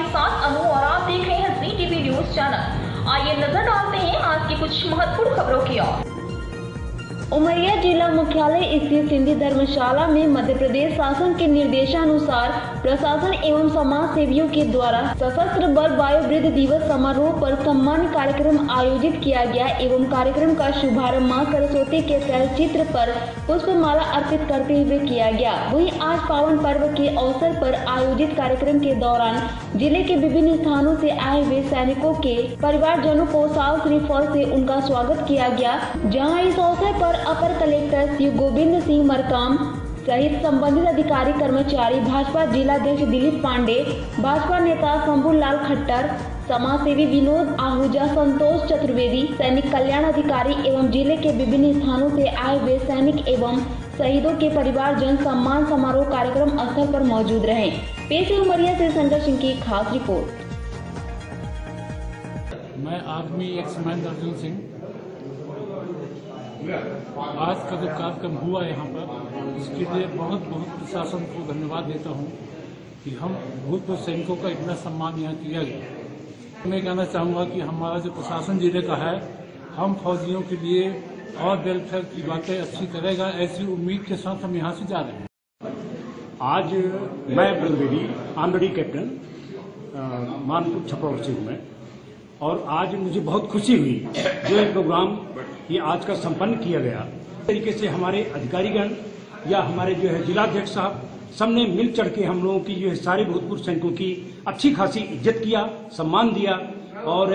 आपके साथ अनु और आप देख रहे हैं जी टीवी न्यूज़ चैनल आइए नज़र डालते हैं आज की कुछ महत्वपूर्ण खबरों की ओर। उमरिया जिला मुख्यालय स्थित सिंधी धर्मशाला में मध्य प्रदेश शासन के निर्देशानुसार प्रशासन एवं समाज सेवियों के द्वारा सशस्त्र बल वायु वृद्ध दिवस समारोह पर सम्मान कार्यक्रम आयोजित किया गया एवं कार्यक्रम का शुभारंभ माँ सरस्वती के तैलचित्र पर पुष्पमाला अर्पित करते हुए किया गया। वहीं आज पावन पर्व के अवसर पर आयोजित कार्यक्रम के दौरान ज़िले के विभिन्न स्थानों से आए हुए सैनिकों के परिवारजनों को साल श्रीफल से उनका स्वागत किया गया। जहाँ इस अवसर पर अपर कलेक्टर श्री गोविंद सिंह मरकाम सहित संबंधित अधिकारी, कर्मचारी, भाजपा जिलाध्यक्ष दिलीप पांडे, भाजपा नेता शंभू लाल खट्टर समाज सेवी विनोद आहूजा, संतोष चतुर्वेदी, सैनिक कल्याण अधिकारी एवं ज़िले के विभिन्न स्थानों से आए हुए सैनिक एवं शहीदों के परिवार जन सम्मान समारोह कार्यक्रम स्थल पर मौजूद रहे। पेश उमरिया से संजय सिंह की खास रिपोर्ट। मैं army ex man Arjun Singh आज का जो कार्यक्रम हुआ यहाँ पर इसके लिए बहुत बहुत प्रशासन को धन्यवाद देता हूँ कि हम भूतपूर्व सैनिकों का इतना सम्मान यहाँ किया गया। मैं कहना चाहूँगा कि हमारा जो प्रशासन ज़िले का है, हम फौजियों के लिए और वेलफेयर की बातें अच्छी करेगा, ऐसी उम्मीद के साथ हम यहाँ से जा रहे हैं। आज मैं ब्रह्मदेवी आंधड़ी कैप्टन मानपुर छपरा सिंह में। और आज मुझे बहुत खुशी हुई जो ये प्रोग्राम ये आज का संपन्न किया गया। तरीके से हमारे अधिकारीगण या हमारे जो है जिलाध्यक्ष साहब, सबने मिल चढ़ के हम लोगों की जो है सारे भूतपूर्व सैनिकों की अच्छी खासी इज़्ज़त किया, सम्मान दिया और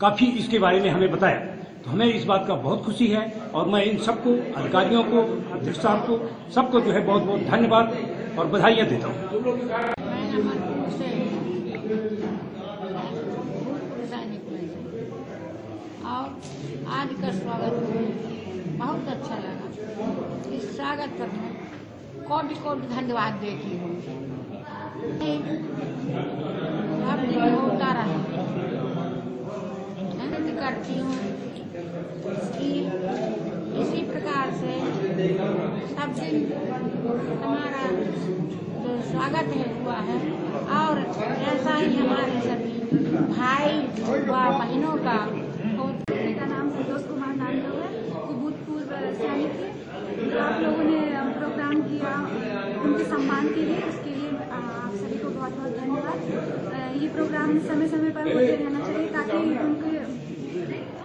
काफ़ी इसके बारे में हमें बताया। तो हमें इस बात का बहुत खुशी है और मैं इन सबको, अधिकारियों को, अध्यक्ष साहब को, सबको जो है बहुत बहुत धन्यवाद और बधाइयाँ देता हूँ मैं नमन से भूतपूर्व सैनिक में से और आज का स्वागत बहुत अच्छा लगा। इस स्वागत पर मैं कोटि कोटि धन्यवाद देती हूँ। दिन होता रहा। मेहनत करती हूँ। इसी प्रकार से सब दिन हमारा जो स्वागत है, हुआ है। और ऐसा ही हमारे सभी भाई व बहनों का होता का नाम संतोष कुमार नांदव है वो भूतपूर्व सैनिक थे जो आप लोगों ने प्रोग्राम किया उनके सम्मान के लिए आप सभी को बहुत बहुत धन्यवाद ये प्रोग्राम समय समय पर होते रहना चाहिए ताकि उनके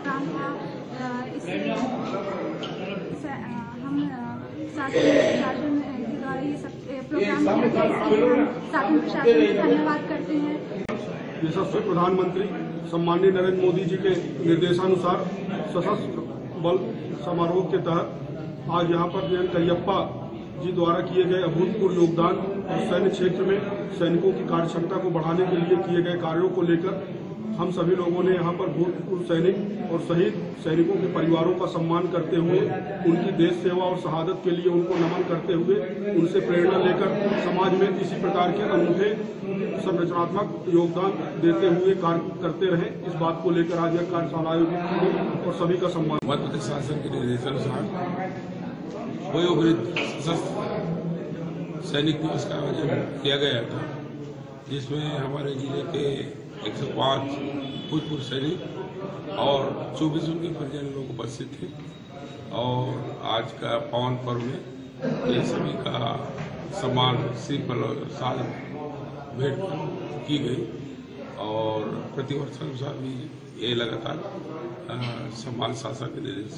काम का इससे हम शासन के द्वारा ये सब प्रोग्राम इसके शासन प्रशासन धन्यवाद करते हैं। यशस्वी प्रधानमंत्री, सम्माननीय नरेंद्र मोदी जी के निर्देशानुसार सशस्त्र बल समारोह के तहत आज यहाँ पर जयंत करियप्पा जी, द्वारा किए गए अभूतपूर्व योगदान और सैन्य क्षेत्र में सैनिकों की कार्यक्षमता को बढ़ाने के लिए किए गए कार्यों को लेकर हम सभी लोगों ने यहाँ पर भूतपूर्व सैनिक और शहीद सैनिकों के परिवारों का सम्मान करते हुए, उनकी देश सेवा और शहादत के लिए उनको नमन करते हुए, उनसे प्रेरणा लेकर समाज में इसी प्रकार के अनूठे संरचनात्मक योगदान देते हुए कार्य करते रहे। इस बात को लेकर आज यह कार्यशाला आयोजित की और सभी का सम्मान। मध्य प्रदेश शासन के निर्देशानुसार वयोवृद्ध सशस्त्र सैनिक दिवस का आयोजन किया गया था, जिसमें हमारे ज़िले के 105 भूतपूर्व सैनिक और 24 उनके परिजन लोग उपस्थित थे। और आज का पवन पर्व में ये सभी का सम्मान और साल भेंट की गई। और प्रतिवर्ष अनुसार भी ये लगातार सम्मान शासन के निर्देश